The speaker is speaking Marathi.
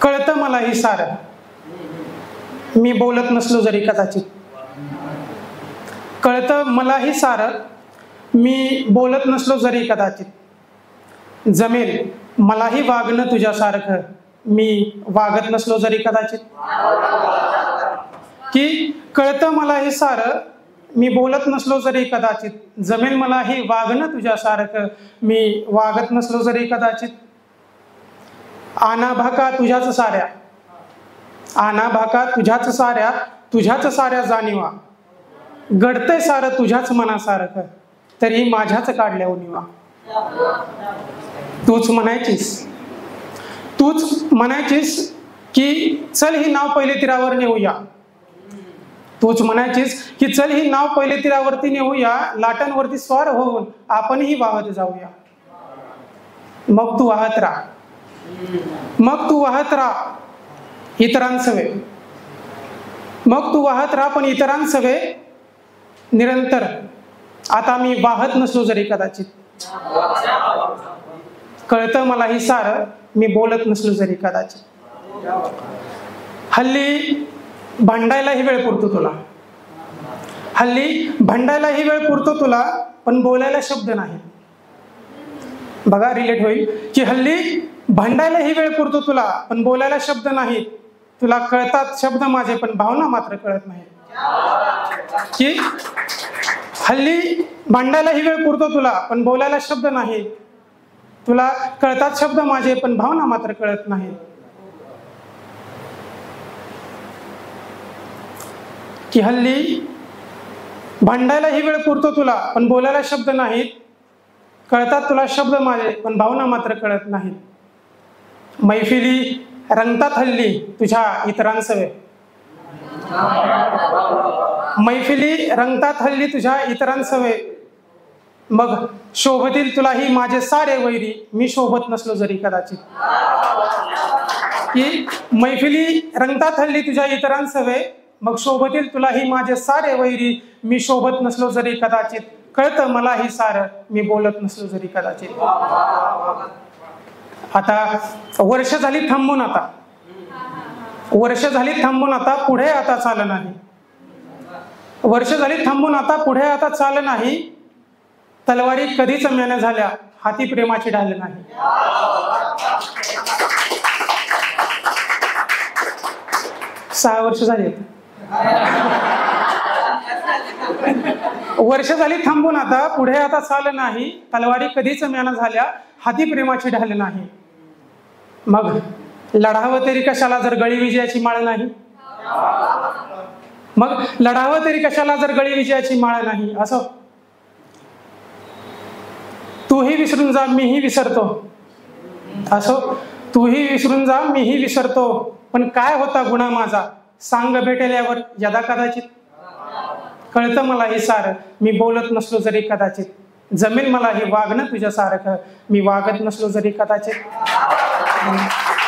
कळतं मला हे सारं. मी बोलत नसलो जरी कदाचित. कळतं मलाही सारं. मी बोलत नसलो जरी कदाचित. जमेल मलाही वागणं तुझ्यासारखं. मी वागत नसलो जरी कदाचित. की कळतं मलाही सारं. मी बोलत नसलो जरी कदाचित. जमेल मलाही वागणं तुझ्यासारखं. मी वागत नसलो जरी कदाचित. आना भाका तुझ्याच साऱ्या. आना भाका तुझ्याच साऱ्या तुझ्याच साऱ्या जाणीवा. घडतंय सारं तुझ्याच मनासारखं तरी माझ्याच काढल्या हो उनिवा तूच म्हणायचीस. तूच म्हणायचीस की चल ही नाव पहिले तीरावर नेऊया. तूच म्हणायचीस की चल ही नाव पहिले तीरावरती नेऊया लाटांवरती स्वार होऊन आपणही वाहत जाऊया. मग तू वाहत राहा. मग तू वाहत राहा. इतरांसवे. मग तू वाहत राहा पण इतरांसवे निरंतर. आता मी वाहत नसलो जरी कदाचित. कळतं मला ही सार मी बोलत नसलो जरी कदाचित. हल्ली भांडायलाही वेळ पुरतो तुला. हल्ली भांडायलाही वेळ पुरतो तुला पण बोलायला शब्द नाही. बघा रिलेट होईल की हल्ली भांडायलाही वेळ पुरतो तुला पण बोलायला शब्द नाही. तुला कळतात शब्द माझे पण भावना मात्र कळत नाही. की? हल्ली भांडायलाही वेळ पुरतो तुला पण बोलायला शब्द नाही. तुला कळतात शब्द माझे पण भावना मात्र कळत नाही. की हल्ली भांडायलाही वेळ पुरतो तुला पण बोलायला शब्द नाहीत कळतात तुला शब्द माझे पण भावना मात्र कळत नाहीत मैफिली रंगतात हल्ली तुझ्या इतरांसवे. मैफिली रंगतात हल्ली तुझ्या इतरांसवे. मग शोभतील तुलाही माझे सारे वैरी मी शोभत नसलो जरी कदाचित. की मैफिली रंगतात हल्ली तुझ्या इतरांसवे मग शोभतील तुलाही माझे सारे वैरी मी शोभत नसलो जरी कदाचित. कळतं मलाही सारं मी बोलत नसलो जरी कदाचित. आता वर्ष झाली थांबून आता. वर्ष झाली थांबून आता पुढे आता चाल नाही. वर्ष झाली थांबून आता पुढे आता चाल नाही. तलवारी कधीच म्याने झाल्या हाती प्रेमाची ढाल नाही. सहा वर्ष झाली वर्ष झाली थांबून आता पुढे आता चाल नाही. तलवारी कधीच म्यानं झाल्या हाती प्रेमाची ढाल नाही. मग लढावं तरी कशाला जर गळी विजयाची माळ नाही? मग लढावं तरी कशाला जर गळी विजयाची माळ नाही? असं? तूही विसरून जा मीही विसरतो. असो? तूही विसरून जा मीही विसरतो. पण काय होता गुन्हा माझा? सांग भेटेल्यावर यदा कदाचित. कळतं मला हे सारं मी बोलत नसलो जरी कदाचित. जमेल मला हे वागणं तुझ्यासारखं मी वागत नसलो जरी कदाचित. Thank you.